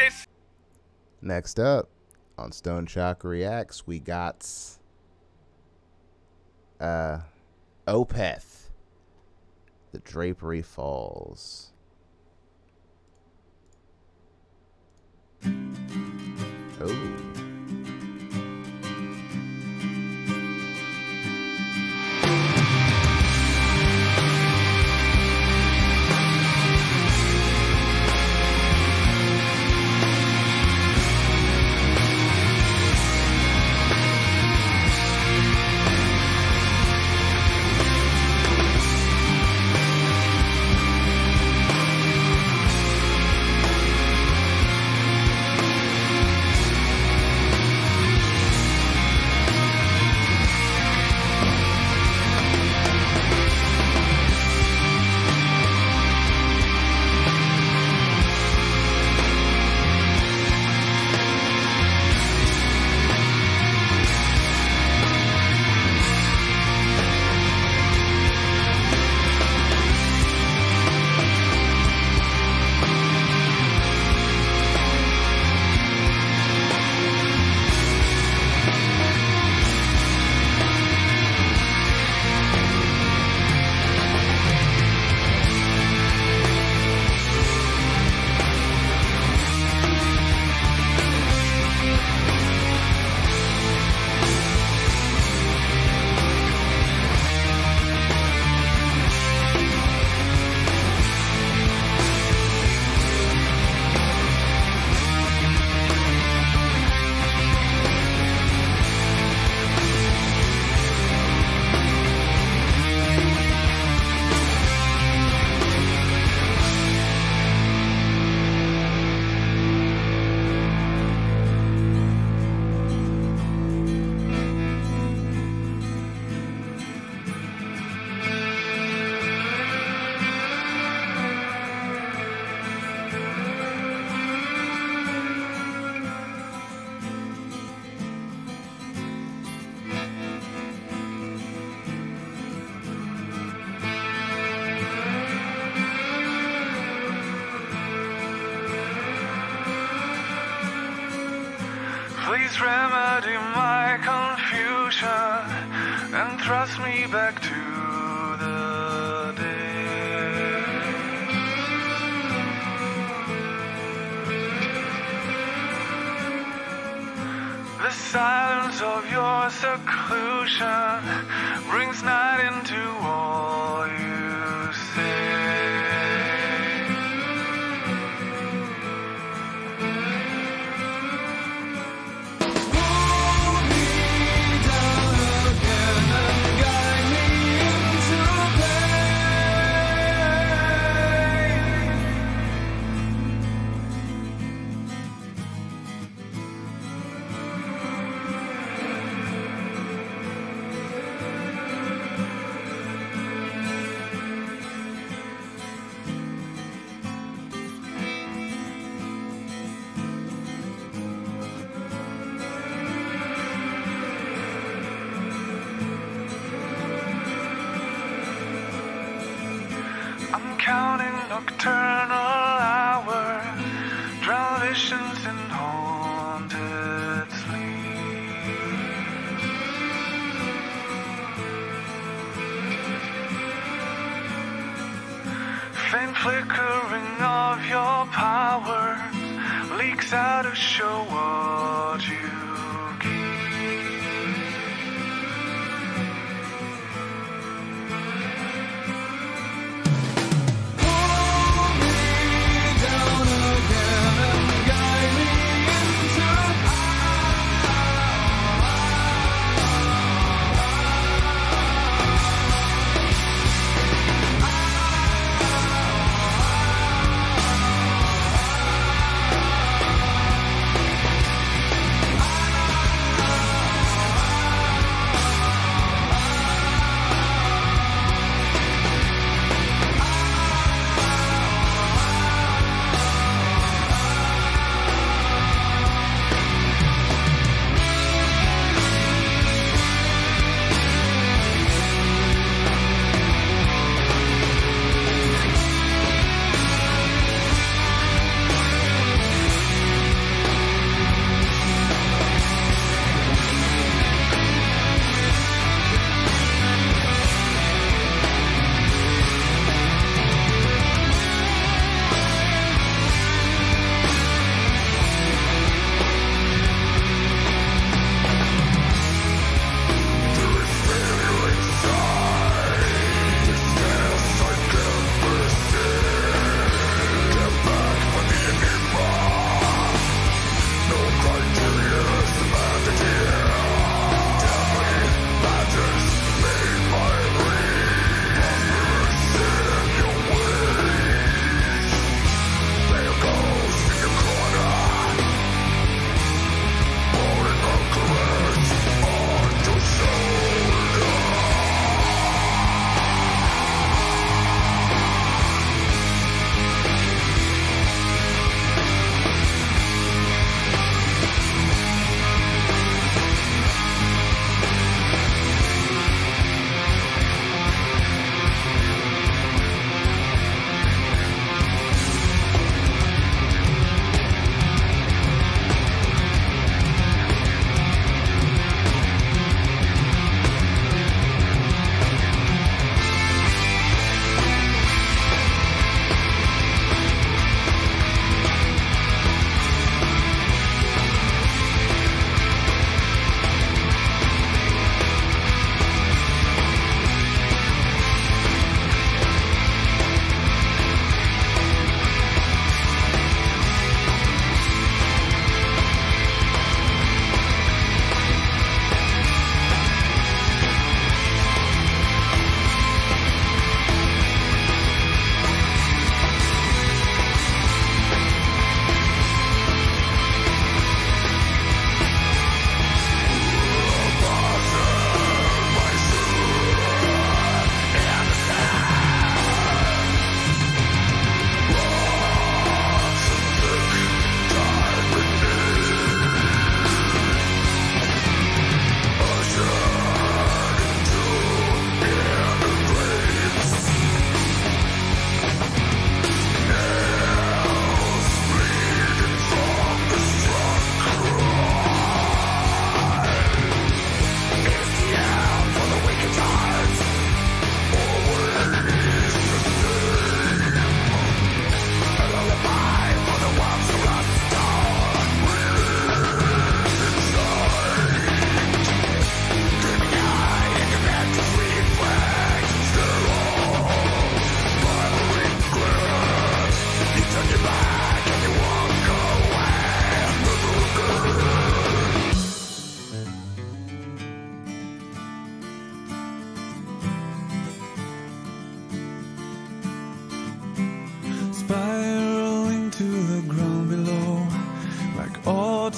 bitches. Next up on Stoned Chakra Reacts, we got uh Opeth. The Drapery Falls. Oh. Please remedy my confusion and thrust me back to the day. The silence of your seclusion brings night nocturnal hour, drown visions in haunted sleep. Faint flickering of your power leaks out to show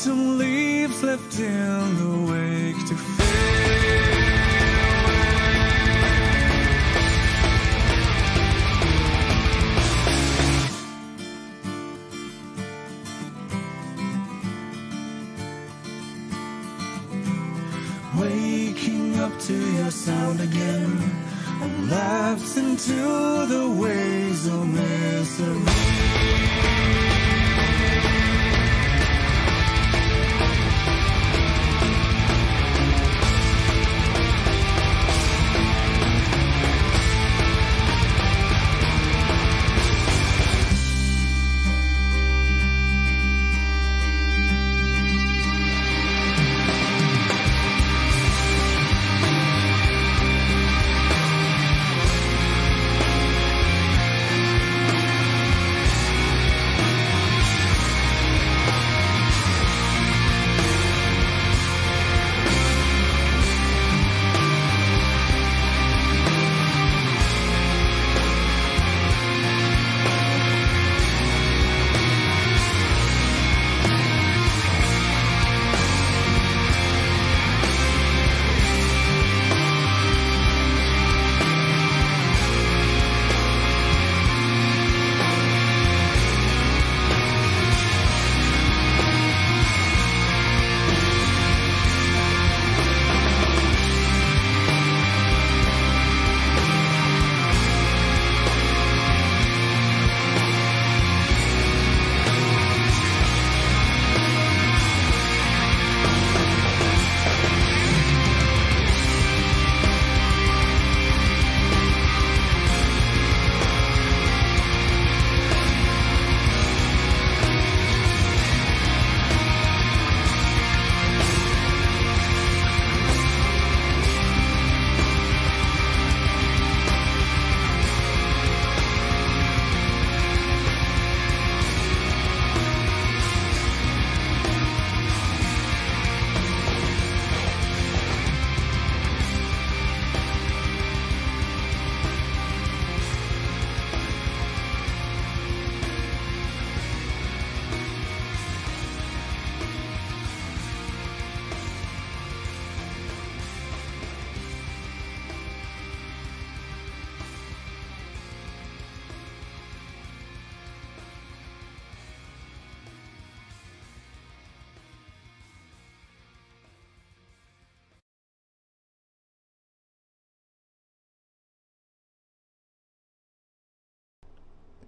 autumn leaves left in the wake to fade. Waking up to your sound again. I'm into the ways of misery.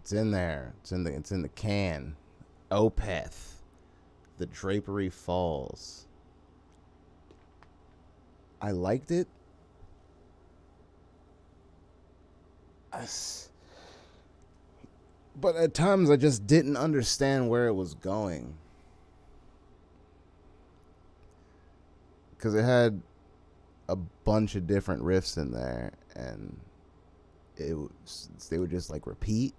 It's in there. It's in the it's in the can. Opeth. The Drapery Falls. I liked it. But at times I just didn't understand where it was going. Cuz it had a bunch of different riffs in there and it was, they would just like repeat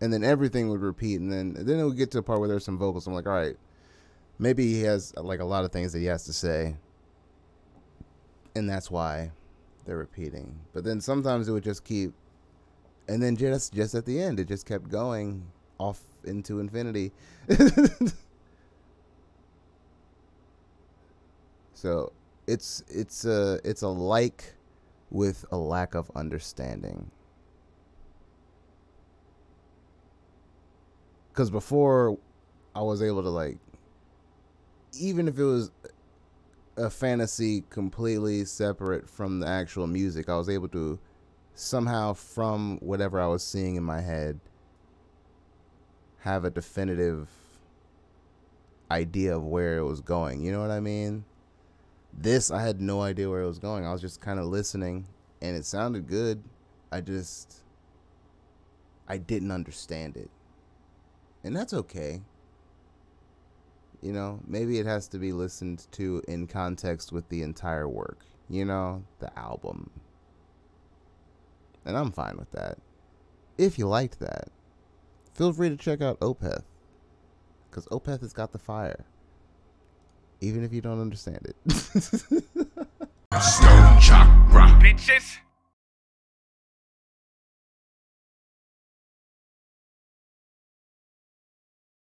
and then everything would repeat and then then it would get to a part where there's some vocals. I'm like all right maybe he has like a lot of things that he has to say and that's why they're repeating. But then sometimes it would just keep and then just just at the end it just kept going off into infinity. So it's it's a it's a like with a lack of understanding because before I was able to like, even if it was a fantasy completely separate from the actual music, I was able to somehow from whatever I was seeing in my head have a definitive idea of where it was going. You know what I mean? This I had no idea where it was going. I was just kind of listening and it sounded good. I just I didn't understand it and that's okay. You know, maybe it has to be listened to in context with the entire work, you know, the album. And I'm fine with that. If you liked that, feel free to check out Opeth. Because Opeth has got the fire. Even if you don't understand it. Stoned Chakra. Bitches.